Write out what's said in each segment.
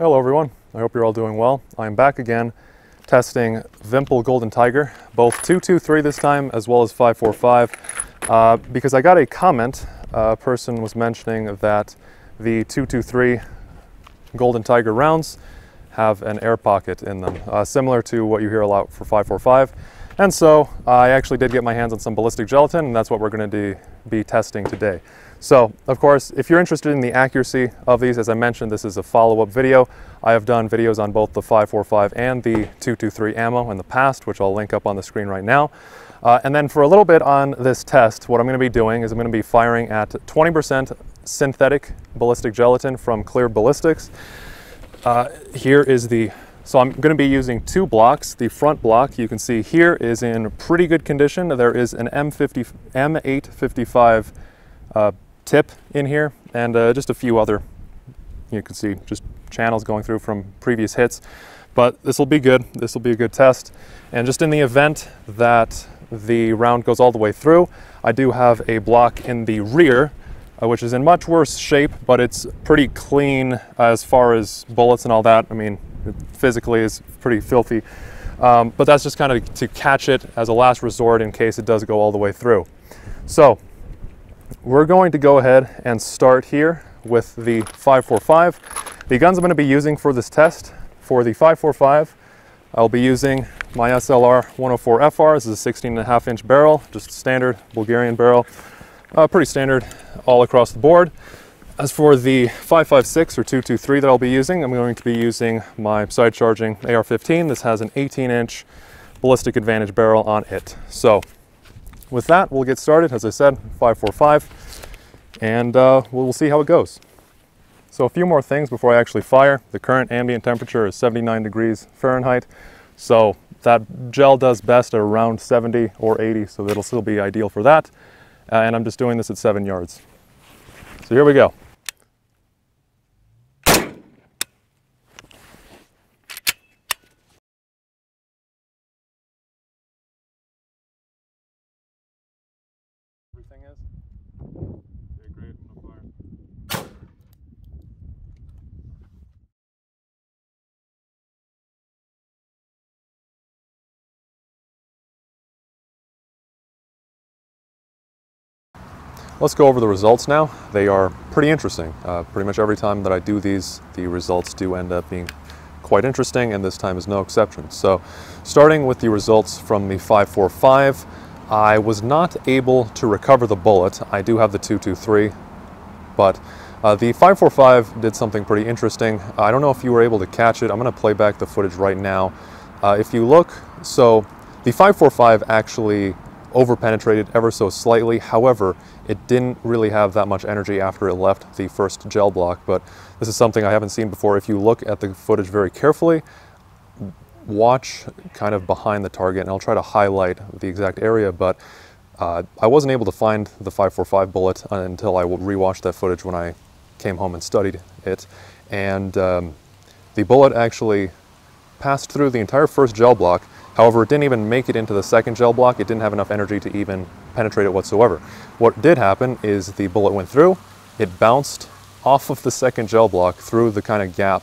Hello everyone, I hope you're all doing well. I'm back again testing Vympel Golden Tiger, both 223 this time as well as 545, uh, because I got a comment, a person was mentioning that the 223 Golden Tiger rounds have an air pocket in them, uh, similar to what you hear a lot for 545. And so I actually did get my hands on some ballistic gelatin and that's what we're going to be testing today. So, of course, if you're interested in the accuracy of these, as I mentioned, this is a follow-up video. I have done videos on both the 545 and the 223 ammo in the past, which I'll link up on the screen right now. Uh, and then for a little bit on this test, what I'm going to be doing is I'm going to be firing at 20% synthetic ballistic gelatin from Clear Ballistics. Uh, here is the, so I'm going to be using two blocks. The front block you can see here is in pretty good condition. There is an M50, M855 uh, tip in here and uh, just a few other, you can see just channels going through from previous hits. But this will be good. This will be a good test. And just in the event that the round goes all the way through, I do have a block in the rear, uh, which is in much worse shape, but it's pretty clean as far as bullets and all that. I mean, physically is pretty filthy. Um, but that's just kind of to catch it as a last resort in case it does go all the way through. So we're going to go ahead and start here with the 545. The guns I'm going to be using for this test, for the 545, I'll be using my SLR 104 FR. This is a 16 and a half inch barrel, just standard Bulgarian barrel. Uh, pretty standard all across the board. As for the 556 or 223 that I'll be using, I'm going to be using my side charging AR-15. This has an 18 inch ballistic advantage barrel on it. So with that, we'll get started. As I said, 545, and uh, we'll see how it goes. So a few more things before I actually fire. The current ambient temperature is 79 degrees Fahrenheit. So that gel does best at around 70 or 80, so it'll still be ideal for that. Uh, and I'm just doing this at seven yards. So here we go. Everything is. Okay, great. I'm gonna fire. Let's go over the results now. They are pretty interesting. Uh, pretty much every time that I do these, the results do end up being quite interesting, and this time is no exception. So, starting with the results from the 545, I was not able to recover the bullet. I do have the 223, but uh, the 545 did something pretty interesting. I don't know if you were able to catch it. I'm going to play back the footage right now. Uh, if you look, so the 545 actually overpenetrated ever so slightly. However, it didn't really have that much energy after it left the first gel block, but this is something I haven't seen before. If you look at the footage very carefully, watch kind of behind the target and I'll try to highlight the exact area, but uh, I wasn't able to find the 545 bullet until I rewatched that footage when I came home and studied it. And um, the bullet actually passed through the entire first gel block. However, it didn't even make it into the second gel block. It didn't have enough energy to even penetrate it whatsoever. What did happen is the bullet went through, it bounced off of the second gel block through the kind of gap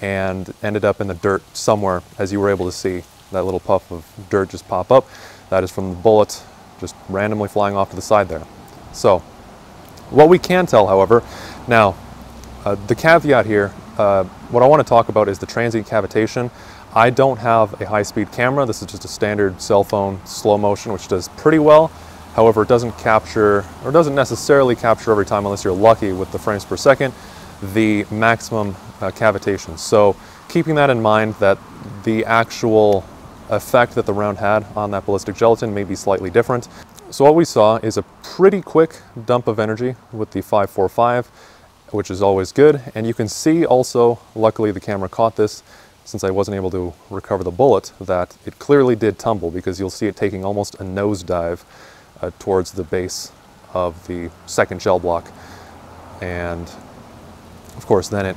and ended up in the dirt somewhere as you were able to see that little puff of dirt just pop up. That is from the bullet just randomly flying off to the side there. So what we can tell, however, now uh, the caveat here, uh, what I want to talk about is the transient cavitation. I don't have a high-speed camera. This is just a standard cell phone slow motion, which does pretty well. However, it doesn't capture, or doesn't necessarily capture every time unless you're lucky with the frames per second the maximum uh, cavitation. So keeping that in mind that the actual effect that the round had on that ballistic gelatin may be slightly different. So what we saw is a pretty quick dump of energy with the 545, which is always good. And you can see also, luckily the camera caught this, since I wasn't able to recover the bullet, that it clearly did tumble because you'll see it taking almost a nosedive uh, towards the base of the second gel block. And of course, then it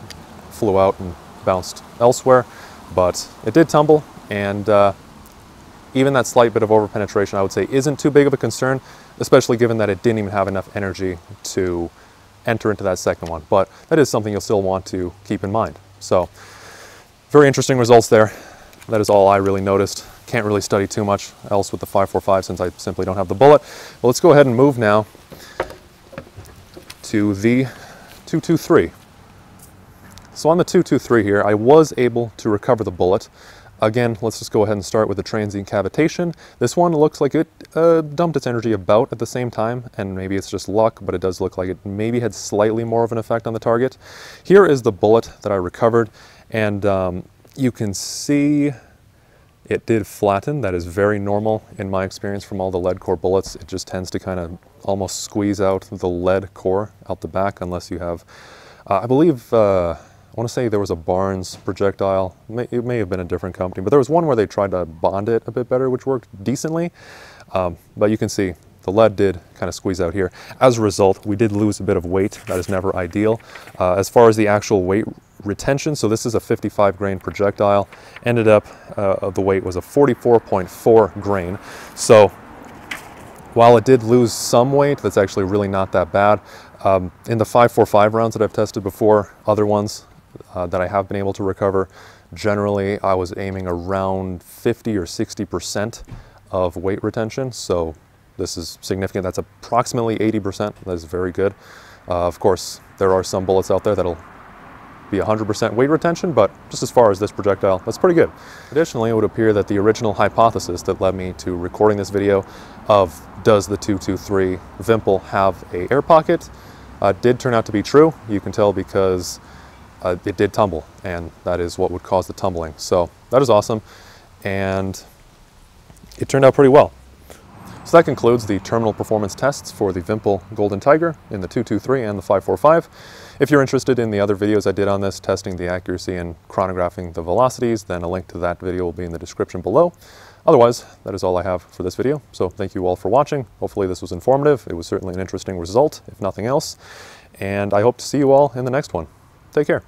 flew out and bounced elsewhere, but it did tumble, and uh, even that slight bit of overpenetration, I would say, isn't too big of a concern, especially given that it didn't even have enough energy to enter into that second one. But that is something you'll still want to keep in mind. So very interesting results there. That is all I really noticed. Can't really study too much else with the 545 since I simply don't have the bullet. Well, let's go ahead and move now to the 223. So on the 223 here, I was able to recover the bullet. Again, let's just go ahead and start with the transient cavitation. This one looks like it uh, dumped its energy about at the same time, and maybe it's just luck, but it does look like it maybe had slightly more of an effect on the target. Here is the bullet that I recovered, and um, you can see it did flatten. That is very normal in my experience from all the lead core bullets. It just tends to kind of almost squeeze out the lead core out the back unless you have, uh, I believe, uh, I want to say there was a Barnes projectile. It may have been a different company, but there was one where they tried to bond it a bit better, which worked decently. Um, but you can see the lead did kind of squeeze out here. As a result, we did lose a bit of weight. That is never ideal. Uh, as far as the actual weight retention, so this is a 55 grain projectile, ended up, uh, the weight was a 44.4 grain. So while it did lose some weight, that's actually really not that bad. Um, in the 545 rounds that I've tested before, other ones uh, that I have been able to recover, generally I was aiming around 50 or 60% of weight retention. So this is significant. That's approximately 80%. That is very good. Uh, of course, there are some bullets out there that'll be 100% weight retention, but just as far as this projectile, that's pretty good. Additionally, it would appear that the original hypothesis that led me to recording this video of does the 223 Vympel have a air pocket uh, did turn out to be true. You can tell because uh, it did tumble, and that is what would cause the tumbling. So that is awesome, and it turned out pretty well. So that concludes the terminal performance tests for the Vympel Golden Tiger in the 223 and the 545. If you're interested in the other videos I did on this, testing the accuracy and chronographing the velocities, then a link to that video will be in the description below. Otherwise, that is all I have for this video. So thank you all for watching. Hopefully this was informative. It was certainly an interesting result, if nothing else. And I hope to see you all in the next one. Take care.